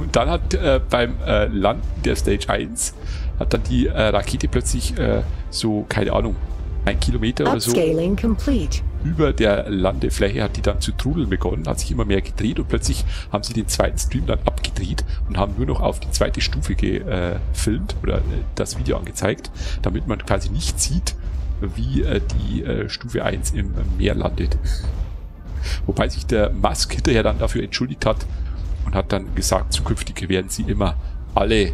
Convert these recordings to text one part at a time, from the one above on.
Und dann hat äh, beim äh, Landen der Stage 1 hat dann die äh, Rakete plötzlich äh, so, keine Ahnung, ein Kilometer oder so complete. über der Landefläche hat die dann zu trudeln begonnen, hat sich immer mehr gedreht und plötzlich haben sie den zweiten Stream dann abgedreht und haben nur noch auf die zweite Stufe gefilmt oder äh, das Video angezeigt, damit man quasi nicht sieht, wie äh, die äh, Stufe 1 im Meer landet. Wobei sich der Musk hinterher dann dafür entschuldigt hat und hat dann gesagt, zukünftig werden sie immer alle,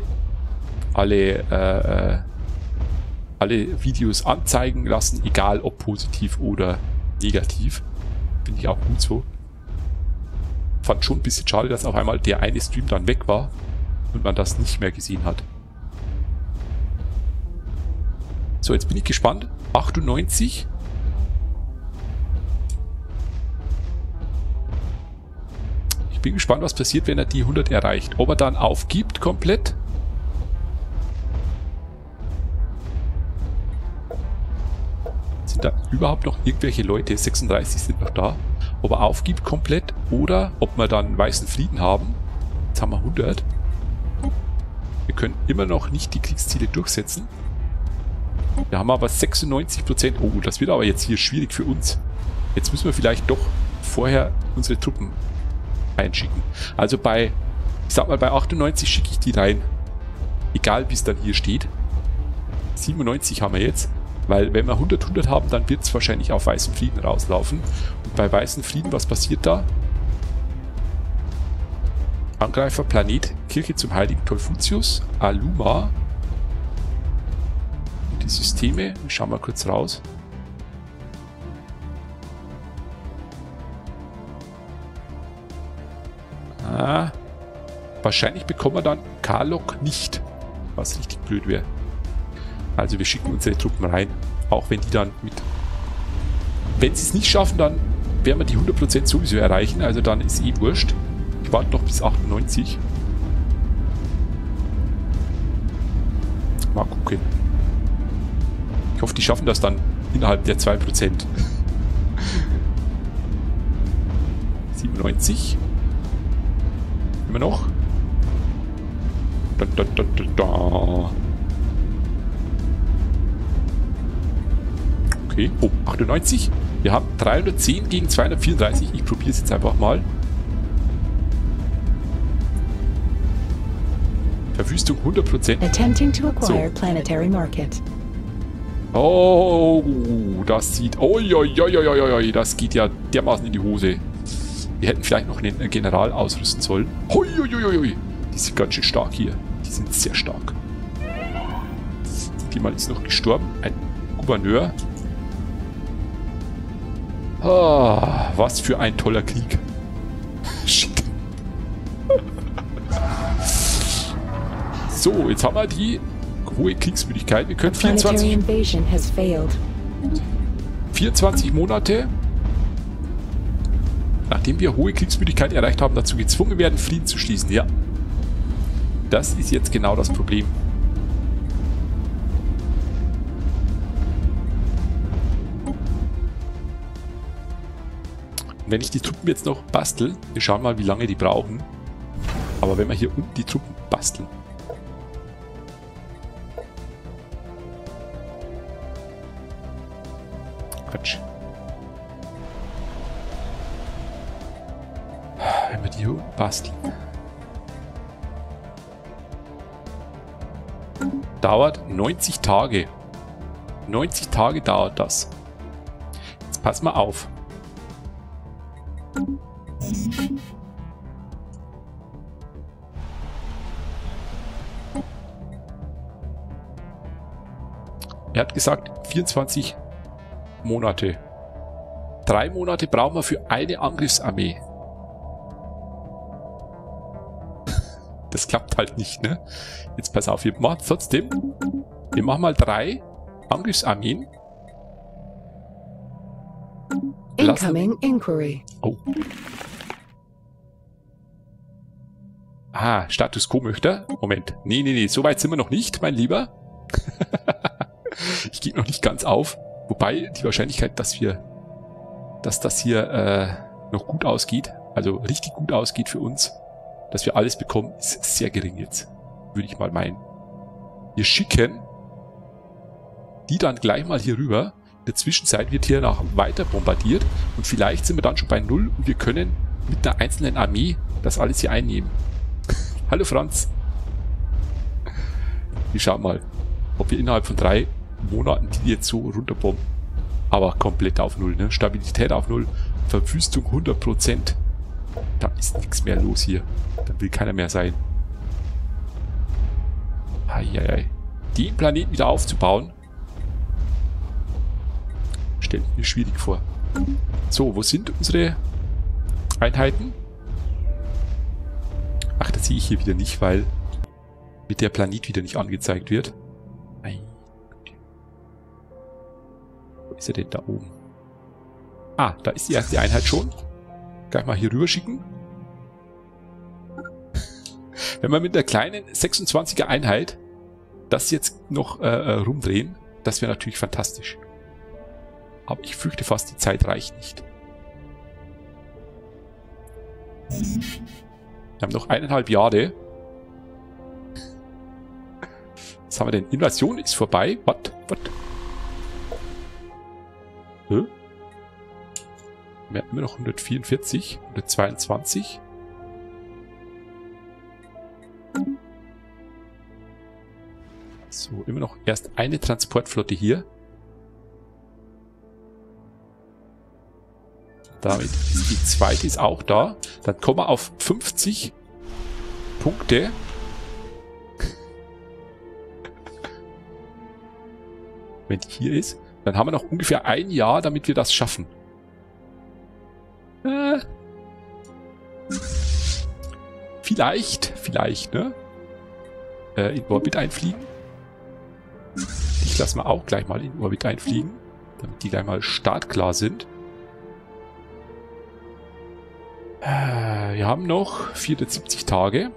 alle, äh, äh, alle Videos anzeigen lassen, egal ob positiv oder negativ. Finde ich auch gut so. Fand schon ein bisschen schade, dass auf einmal der eine Stream dann weg war und man das nicht mehr gesehen hat. So, jetzt bin ich gespannt. 98. Ich bin gespannt, was passiert, wenn er die 100 erreicht. Ob er dann aufgibt komplett. Sind da überhaupt noch irgendwelche Leute? 36 sind noch da. Ob er aufgibt komplett oder ob wir dann weißen Frieden haben. Jetzt haben wir 100. Wir können immer noch nicht die Kriegsziele durchsetzen. Wir haben aber 96%. Oh, das wird aber jetzt hier schwierig für uns. Jetzt müssen wir vielleicht doch vorher unsere Truppen einschicken. Also bei, ich sag mal, bei 98 schicke ich die rein. Egal, wie es dann hier steht. 97 haben wir jetzt. Weil wenn wir 100, 100 haben, dann wird es wahrscheinlich auf weißen Frieden rauslaufen. Und bei weißen Frieden, was passiert da? Angreifer, Planet, Kirche zum heiligen Teufutius, Aluma. Die Systeme, wir schauen mal kurz raus. Wahrscheinlich bekommen wir dann Karlok nicht, was richtig blöd wäre. Also wir schicken unsere Truppen rein, auch wenn die dann mit... Wenn sie es nicht schaffen, dann werden wir die 100% sowieso erreichen, also dann ist eh wurscht. Ich warte noch bis 98. Mal gucken. Ich hoffe, die schaffen das dann innerhalb der 2%. 97. Immer noch. Da, da, da, da, da. Okay. Oh, 98. Wir haben 310 gegen 234. Ich probiere es jetzt einfach mal. Verwüstung 100%. Attempting to acquire planetary market. Oh, das sieht... Oi, oi, oi, oi, oi, oi, das geht ja dermaßen in die Hose. Wir hätten vielleicht noch einen General ausrüsten sollen. Hui, ui, ui, ui. Die sind ganz schön stark hier. Die sind sehr stark. Jemand ist noch gestorben. Ein Gouverneur. Ah, was für ein toller Krieg. Shit. So, jetzt haben wir die hohe Kriegsmüdigkeit. Wir können Planetary 24, invasion has failed. 24 Monate, nachdem wir hohe Kriegsmüdigkeit erreicht haben, dazu gezwungen werden, Frieden zu schließen. Ja. Das ist jetzt genau das Problem. Wenn ich die Truppen jetzt noch bastel, wir schauen mal, wie lange die brauchen. Aber wenn wir hier unten die Truppen basteln, Quatsch. Wenn wir die hier unten basteln. Dauert 90 Tage. 90 Tage dauert das. Jetzt pass mal auf. Er hat gesagt 24 Monate. Drei Monate brauchen wir für eine Angriffsarmee. Das klappt halt nicht, ne? Jetzt pass auf, wir machen trotzdem. Wir machen mal drei Angriffsarmeen. Incoming inquiry. Oh. Ah, Status Quo möchte. Moment. Nee, nee, nee, so weit sind wir noch nicht, mein Lieber. ich gehe noch nicht ganz auf. Wobei die Wahrscheinlichkeit, dass wir, dass das hier äh, noch gut ausgeht, also richtig gut ausgeht für uns, dass wir alles bekommen, ist sehr gering jetzt. Würde ich mal meinen. Wir schicken die dann gleich mal hier rüber. In der Zwischenzeit wird hier noch weiter bombardiert und vielleicht sind wir dann schon bei Null und wir können mit einer einzelnen Armee das alles hier einnehmen. Hallo Franz. Wir schauen mal, ob wir innerhalb von drei Monaten die jetzt so runterbomben. Aber komplett auf Null, ne? Stabilität auf Null, Verwüstung 100%. Da ist nichts mehr los hier. Da will keiner mehr sein. Eieiei. Den Planeten wieder aufzubauen, stelle ich mir schwierig vor. So, wo sind unsere Einheiten? Ach, das sehe ich hier wieder nicht, weil mit der Planet wieder nicht angezeigt wird. Wo ist er denn da oben? Ah, da ist die erste Einheit schon. Gleich mal hier rüber schicken. Wenn wir mit der kleinen 26er Einheit das jetzt noch äh, äh, rumdrehen, das wäre natürlich fantastisch. Aber ich fürchte fast, die Zeit reicht nicht. Wir haben noch eineinhalb Jahre. Was haben wir denn? Invasion ist vorbei. What? What? Hä? Wir haben immer noch 144, 122. So, immer noch erst eine Transportflotte hier. Damit ist die zweite ist auch da. Dann kommen wir auf 50 Punkte. Wenn die hier ist. Dann haben wir noch ungefähr ein Jahr, damit wir das schaffen. Äh. Vielleicht, vielleicht, ne? Äh, in Orbit einfliegen. Ich lasse mal auch gleich mal in Orbit einfliegen, damit die gleich mal startklar sind. Äh, wir haben noch 470 Tage.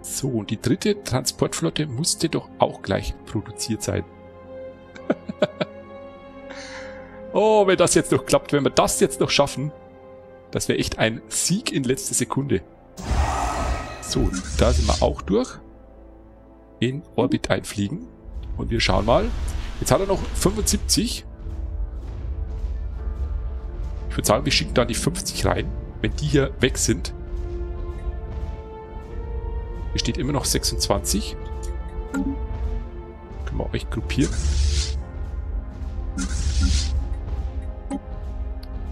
So, und die dritte Transportflotte musste doch auch gleich produziert sein. oh, wenn das jetzt noch klappt, wenn wir das jetzt noch schaffen, das wäre echt ein Sieg in letzter Sekunde. So, da sind wir auch durch. In Orbit einfliegen. Und wir schauen mal. Jetzt hat er noch 75. Ich würde sagen, wir schicken da die 50 rein. Wenn die hier weg sind. Hier steht immer noch 26. Können wir euch gruppieren.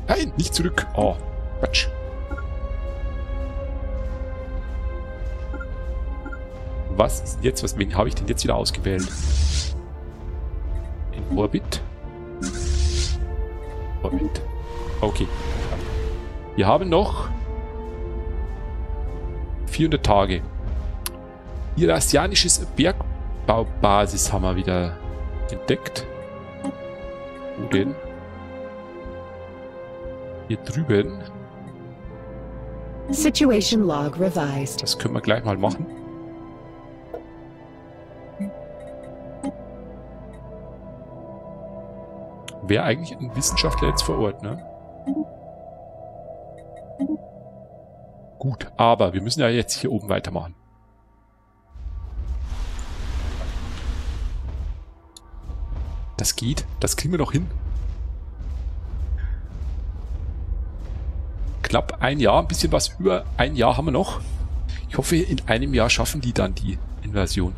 Nein, nicht zurück. Oh, Quatsch. Was ist jetzt? Was, wen habe ich denn jetzt wieder ausgewählt? In Orbit. Orbit. Okay. Wir haben noch 400 Tage. Irasianisches Bergbaubasis haben wir wieder entdeckt. Wo denn? Hier drüben. Situation log revised. Das können wir gleich mal machen. Wäre eigentlich ein Wissenschaftler jetzt vor Ort, ne? Gut, aber wir müssen ja jetzt hier oben weitermachen. Das geht, das kriegen wir doch hin. Knapp ein Jahr, ein bisschen was über ein Jahr haben wir noch. Ich hoffe, in einem Jahr schaffen die dann die Invasion.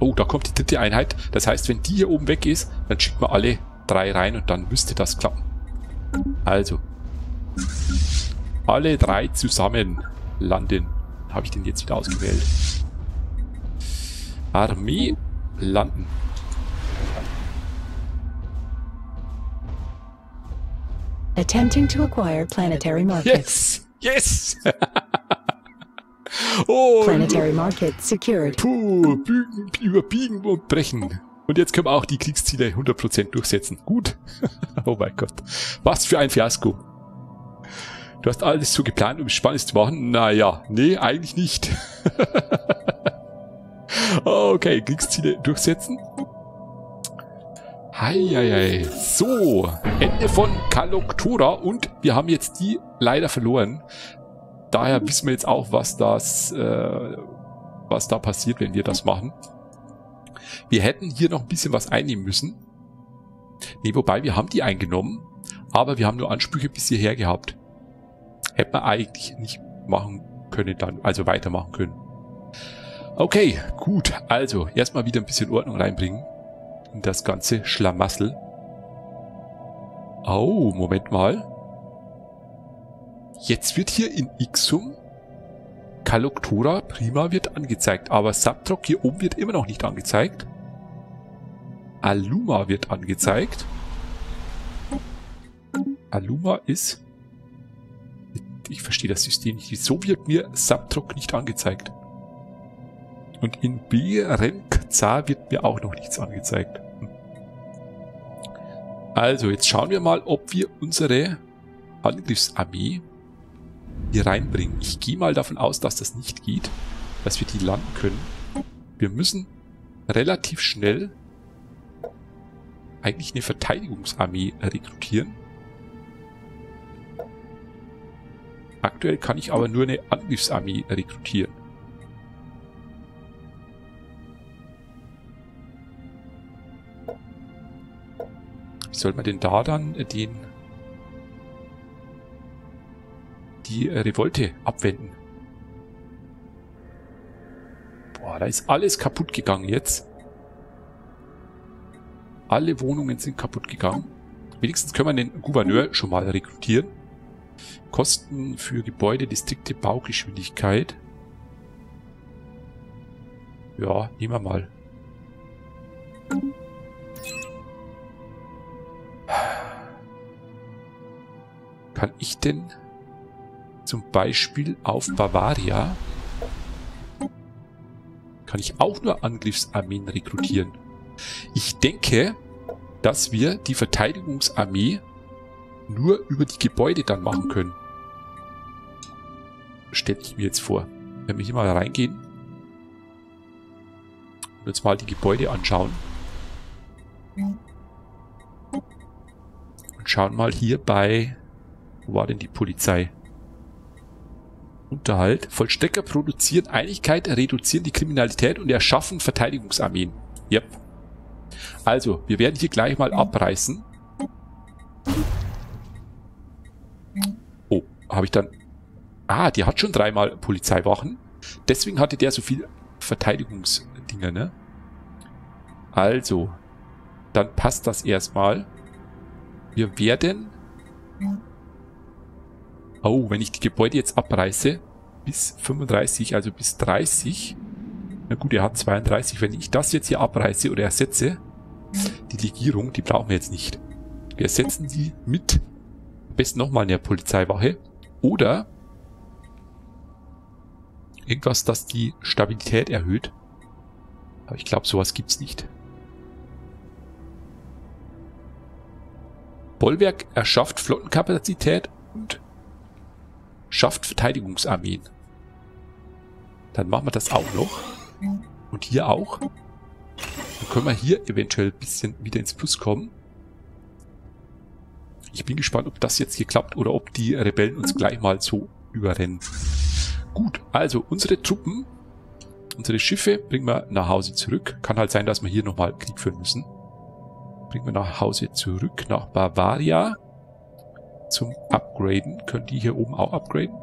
Oh, da kommt die dritte Einheit. Das heißt, wenn die hier oben weg ist, dann schicken wir alle drei rein und dann müsste das klappen. Also. Alle drei zusammen landen. Habe ich den jetzt wieder ausgewählt. Armee landen. Attempting to acquire planetary market. Yes! Yes! oh, Planetary market secured. puh, bügen, überbiegen und brechen. Und jetzt können wir auch die Kriegsziele 100% durchsetzen. Gut. oh mein Gott. Was für ein Fiasko. Du hast alles so geplant, um es spannend zu machen? Naja, nee, eigentlich nicht. Okay, Kriegsziele durchsetzen. Heieiei. So, Ende von Kaloktura und wir haben jetzt die leider verloren. Daher wissen wir jetzt auch, was das, äh, was da passiert, wenn wir das machen. Wir hätten hier noch ein bisschen was einnehmen müssen. Nee, wobei, wir haben die eingenommen, aber wir haben nur Ansprüche bis hierher gehabt. Hätten wir eigentlich nicht machen können dann, also weitermachen können. Okay, gut. Also, erstmal wieder ein bisschen Ordnung reinbringen in das ganze Schlamassel. Oh, Moment mal. Jetzt wird hier in Ixum Kaloktora Prima wird angezeigt, aber Subtrock hier oben wird immer noch nicht angezeigt. Aluma wird angezeigt. Aluma ist... Ich verstehe das System nicht. Wieso wird mir Subtrock nicht angezeigt? Und in B Remkza wird mir auch noch nichts angezeigt. Also, jetzt schauen wir mal, ob wir unsere Angriffsarmee hier reinbringen. Ich gehe mal davon aus, dass das nicht geht, dass wir die landen können. Wir müssen relativ schnell eigentlich eine Verteidigungsarmee rekrutieren. Aktuell kann ich aber nur eine Angriffsarmee rekrutieren. Wie soll man denn da dann den die Revolte abwenden? Boah, da ist alles kaputt gegangen jetzt. Alle Wohnungen sind kaputt gegangen. Wenigstens können wir den Gouverneur schon mal rekrutieren. Kosten für Gebäude, Distrikte, Baugeschwindigkeit. Ja, nehmen wir mal. Kann ich denn zum Beispiel auf Bavaria kann ich auch nur Angriffsarmeen rekrutieren? Ich denke, dass wir die Verteidigungsarmee nur über die Gebäude dann machen können. Stelle ich mir jetzt vor. Wenn wir hier mal reingehen und uns mal die Gebäude anschauen. Und schauen mal hier bei... Wo war denn die Polizei? Unterhalt. Vollstrecker produzieren Einigkeit, reduzieren die Kriminalität und erschaffen Verteidigungsarmeen. Yep. Also, wir werden hier gleich mal abreißen. Habe ich dann... Ah, die hat schon dreimal Polizeiwachen. Deswegen hatte der so viel Verteidigungsdinger, ne? Also, dann passt das erstmal. Wir werden... Oh, wenn ich die Gebäude jetzt abreiße, bis 35, also bis 30. Na gut, er hat 32. Wenn ich das jetzt hier abreiße oder ersetze, die Legierung, die brauchen wir jetzt nicht. Wir ersetzen sie mit am besten nochmal eine Polizeiwache oder irgendwas, das die Stabilität erhöht. Aber ich glaube, sowas gibt's nicht. Bollwerk erschafft Flottenkapazität und schafft Verteidigungsarmeen. Dann machen wir das auch noch. Und hier auch. Dann können wir hier eventuell ein bisschen wieder ins Plus kommen. Ich bin gespannt, ob das jetzt hier klappt oder ob die Rebellen uns gleich mal so überrennen. Gut, also unsere Truppen, unsere Schiffe bringen wir nach Hause zurück. Kann halt sein, dass wir hier nochmal Krieg führen müssen. Bringen wir nach Hause zurück, nach Bavaria. Zum Upgraden. Können die hier oben auch upgraden?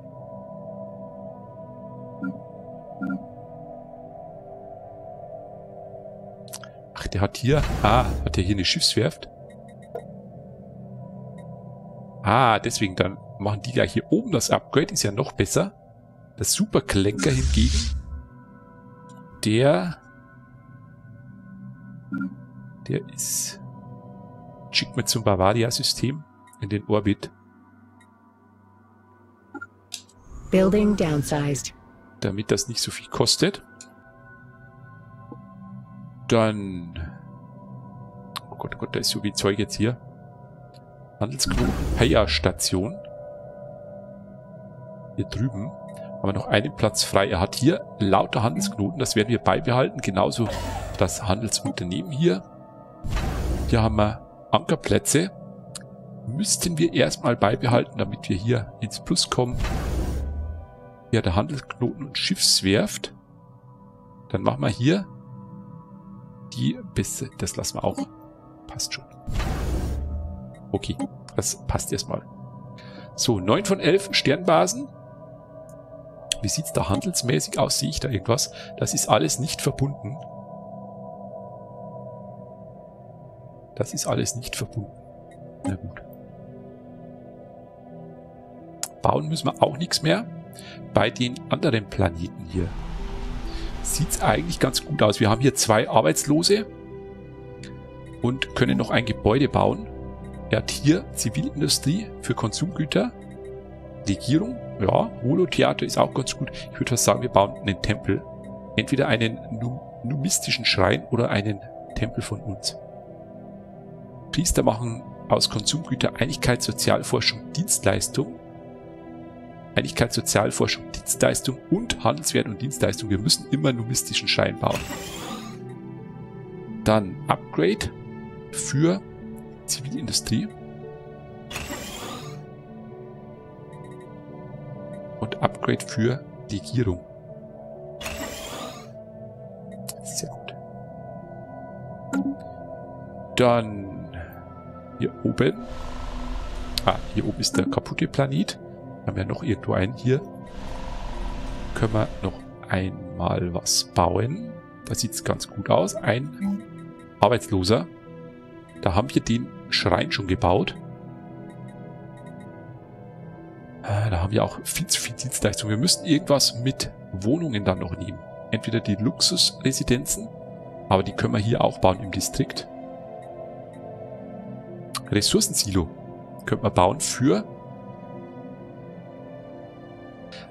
Ach, der hat hier... Ah, hat der hier eine Schiffswerft? Ah, deswegen dann machen die ja hier oben das Upgrade. Ist ja noch besser. Das Superklenker hingegen, der... Der ist... Schickt mir zum Bavaria-System in den Orbit. Building downsized. Damit das nicht so viel kostet. Dann... Oh Gott, oh Gott, da ist so viel Zeug jetzt hier. Handelsknoten, Heia-Station. Hier drüben. Haben wir noch einen Platz frei. Er hat hier lauter Handelsknoten, das werden wir beibehalten. Genauso das Handelsunternehmen hier. Hier haben wir Ankerplätze. Müssten wir erstmal beibehalten, damit wir hier ins Plus kommen. Hier der Handelsknoten und Schiffswerft. Dann machen wir hier die Bisse. Das lassen wir auch. Passt schon. Okay, das passt erstmal. So, 9 von 11 Sternbasen. Wie sieht's da handelsmäßig aus? Sehe ich da irgendwas? Das ist alles nicht verbunden. Das ist alles nicht verbunden. Na gut. Bauen müssen wir auch nichts mehr. Bei den anderen Planeten hier sieht's eigentlich ganz gut aus. Wir haben hier zwei Arbeitslose und können noch ein Gebäude bauen. Er hat hier Zivilindustrie für Konsumgüter, Legierung, ja, Holotheater ist auch ganz gut. Ich würde fast sagen, wir bauen einen Tempel. Entweder einen numistischen Schrein oder einen Tempel von uns. Priester machen aus Konsumgüter Einigkeit, Sozialforschung, Dienstleistung. Einigkeit, Sozialforschung, Dienstleistung und Handelswert und Dienstleistung. Wir müssen immer numistischen Schein bauen. Dann Upgrade für Zivilindustrie. Und Upgrade für Legierung. Sehr gut. Dann hier oben. Ah, hier oben ist der kaputte Planet. Haben wir noch irgendwo einen hier. Können wir noch einmal was bauen. Da sieht es ganz gut aus. Ein Arbeitsloser. Da haben wir den Schrein schon gebaut. Ah, da haben wir auch viel zu viel Dienstleistung. Wir müssen irgendwas mit Wohnungen dann noch nehmen. Entweder die Luxusresidenzen, aber die können wir hier auch bauen im Distrikt. Ressourcensilo können wir bauen für...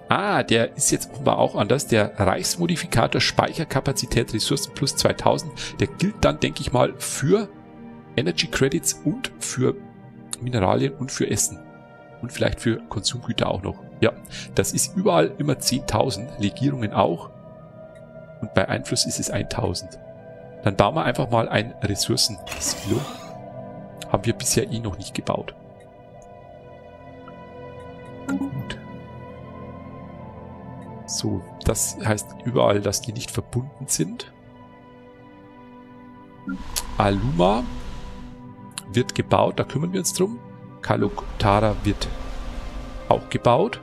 Ah, der ist jetzt offenbar auch anders. Der Reichsmodifikator Speicherkapazität Ressourcen plus 2000. Der gilt dann, denke ich mal, für Energy Credits und für Mineralien und für Essen. Und vielleicht für Konsumgüter auch noch. Ja, das ist überall immer 10.000, Legierungen auch. Und bei Einfluss ist es 1.000. Dann bauen wir einfach mal ein Ressourcen-Silo. Haben wir bisher eh noch nicht gebaut. Gut. So, das heißt überall, dass die nicht verbunden sind. Aluma wird gebaut, da kümmern wir uns drum. Kaluktara wird auch gebaut.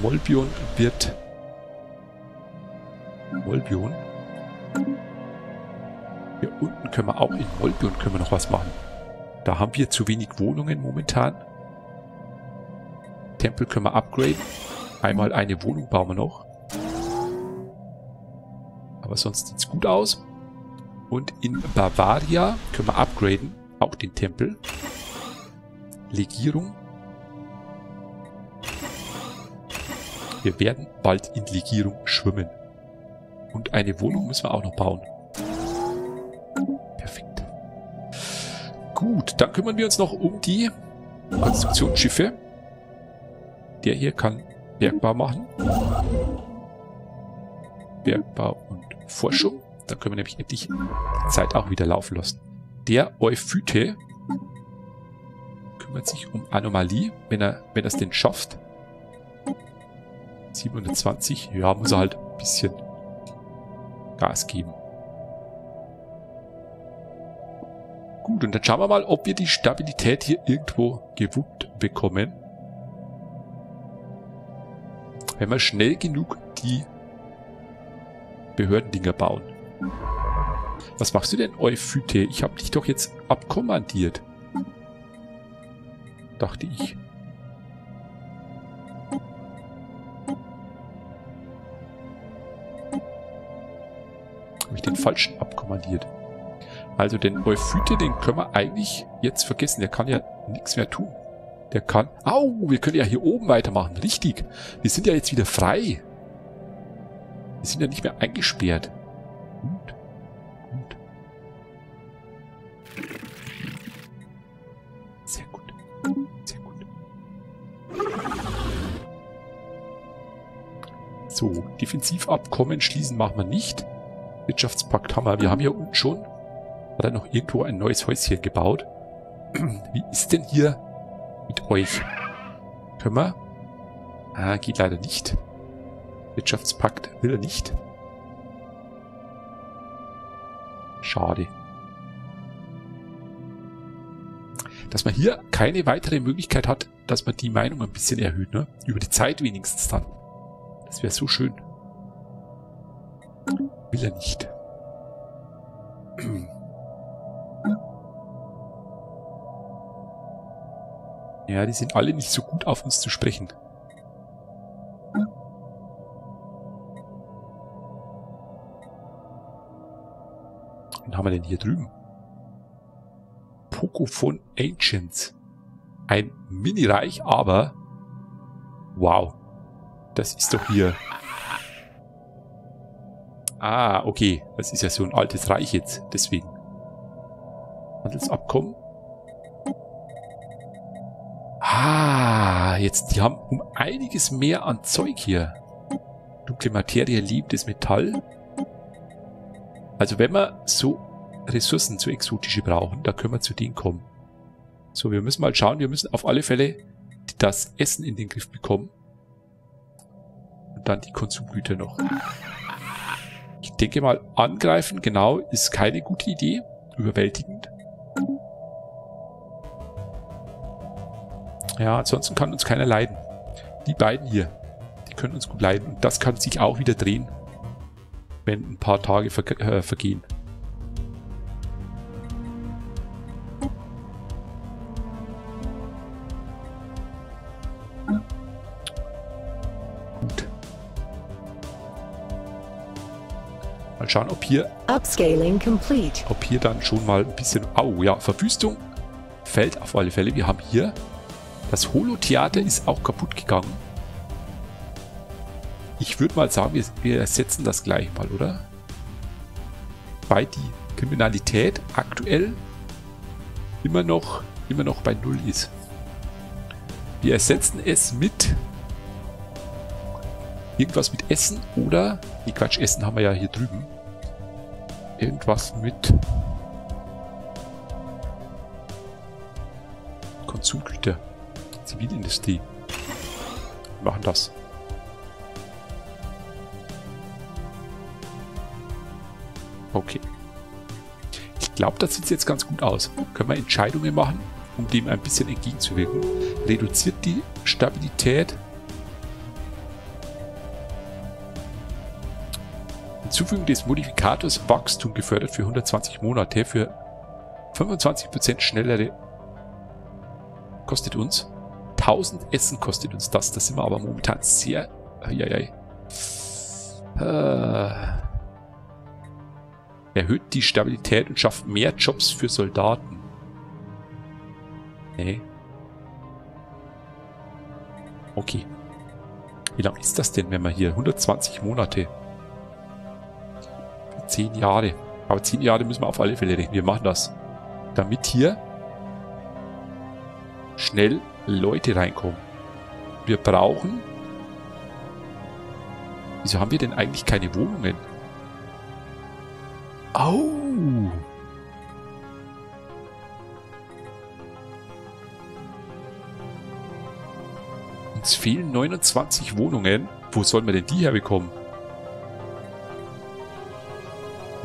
Molbion wird... Molbion? Hier unten können wir auch in Molbion können wir noch was machen. Da haben wir zu wenig Wohnungen momentan. Tempel können wir upgraden. Einmal eine Wohnung bauen wir noch. Aber sonst sieht es gut aus. Und in Bavaria können wir upgraden. Auch den Tempel. Legierung. Wir werden bald in Legierung schwimmen. Und eine Wohnung müssen wir auch noch bauen. Perfekt. Gut, dann kümmern wir uns noch um die Konstruktionsschiffe. Der hier kann Bergbau machen. Bergbau und Forschung. Dann können wir nämlich endlich die Zeit auch wieder laufen lassen. Der Euphyte kümmert sich um Anomalie, wenn er, wenn er es denn schafft. 720, ja, muss er halt ein bisschen Gas geben. Gut, und dann schauen wir mal, ob wir die Stabilität hier irgendwo gewuppt bekommen. Wenn wir schnell genug die Behördendinger bauen. Was machst du denn, Euphyte? Ich habe dich doch jetzt abkommandiert. Dachte ich. Habe ich den falschen abkommandiert. Also den Euphyte, den können wir eigentlich jetzt vergessen. Der kann ja nichts mehr tun. Der kann... Au, wir können ja hier oben weitermachen. Richtig. Wir sind ja jetzt wieder frei. Wir sind ja nicht mehr eingesperrt. Sehr gut. Sehr gut. So, Defensivabkommen schließen machen wir nicht. Wirtschaftspakt haben wir. Wir haben hier unten schon, hat er noch irgendwo ein neues Häuschen gebaut. Wie ist denn hier mit euch? Können wir? Ah, geht leider nicht. Wirtschaftspakt will er nicht. Schade. Dass man hier keine weitere Möglichkeit hat, dass man die Meinung ein bisschen erhöht, ne? Über die Zeit wenigstens dann. Das wäre so schön. Will er nicht. Ja, die sind alle nicht so gut auf uns zu sprechen. Wen haben wir denn hier drüben? Pocophone Ancients. Ein Mini-Reich, aber wow. Das ist doch hier... Ah, okay. Das ist ja so ein altes Reich jetzt, deswegen. Handelsabkommen. Ah, jetzt, die haben um einiges mehr an Zeug hier. Dunkle Materie, lebendes Metall. Also wenn wir so Ressourcen, so exotische brauchen, da können wir zu denen kommen. So, wir müssen mal schauen, wir müssen auf alle Fälle das Essen in den Griff bekommen. Und dann die Konsumgüter noch. Ich denke mal, angreifen, genau, ist keine gute Idee. Überwältigend. Ja, ansonsten kann uns keiner leiden. Die beiden hier, die können uns gut leiden. Und das kann sich auch wieder drehen, wenn ein paar Tage ver äh, vergehen. Schauen, ob hier, Upscaling complete. ob hier dann schon mal ein bisschen... Au, ja, Verwüstung fällt auf alle Fälle. Wir haben hier das Holo-Theater ist auch kaputt gegangen. Ich würde mal sagen, wir, wir ersetzen das gleich mal, oder? Weil die Kriminalität aktuell immer noch, immer noch bei Null ist. Wir ersetzen es mit irgendwas mit Essen oder, nee Quatsch, Essen haben wir ja hier drüben. Irgendwas mit Konsumgüter. Zivilindustrie. Wir machen das. Okay. Ich glaube, das sieht jetzt ganz gut aus. Können wir Entscheidungen machen, um dem ein bisschen entgegenzuwirken. Reduziert die Stabilität. Hinzufügen des Modifikators Wachstum gefördert für 120 Monate für 25% schnellere kostet uns 1000 Essen kostet uns das. Das sind wir aber momentan sehr... Eieiei. Äh, erhöht die Stabilität und schafft mehr Jobs für Soldaten. Nee. Okay. Wie lang ist das denn, wenn man hier 120 Monate? 10 Jahre. Aber 10 Jahre müssen wir auf alle Fälle rechnen. Wir machen das. Damit hier schnell Leute reinkommen. Wir brauchen... Wieso haben wir denn eigentlich keine Wohnungen? Au! Uns fehlen 29 Wohnungen. Wo sollen wir denn die herbekommen?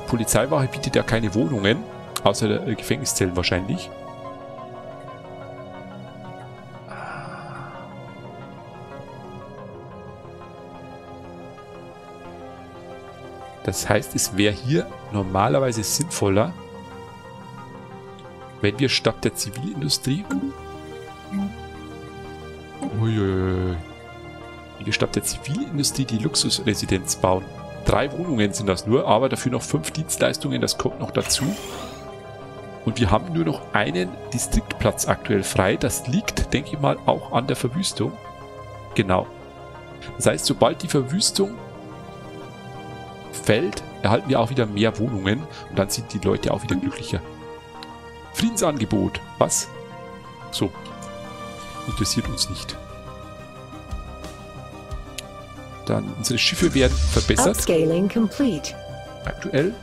Polizeiwache bietet ja keine Wohnungen. Außer der Gefängniszellen wahrscheinlich. Das heißt, es wäre hier normalerweise sinnvoller, wenn wir statt der Zivilindustrie uiuiui, wenn wir statt der Zivilindustrie die Luxusresidenz bauen. Drei Wohnungen sind das nur, aber dafür noch fünf Dienstleistungen, das kommt noch dazu. Und wir haben nur noch einen Distriktplatz aktuell frei. Das liegt, denke ich mal, auch an der Verwüstung. Genau. Das heißt, sobald die Verwüstung fällt, erhalten wir auch wieder mehr Wohnungen und dann sind die Leute auch wieder glücklicher. Friedensangebot. Was? So. Interessiert uns nicht. Dann unsere Schiffe werden verbessert. Upscaling complete. Aktuell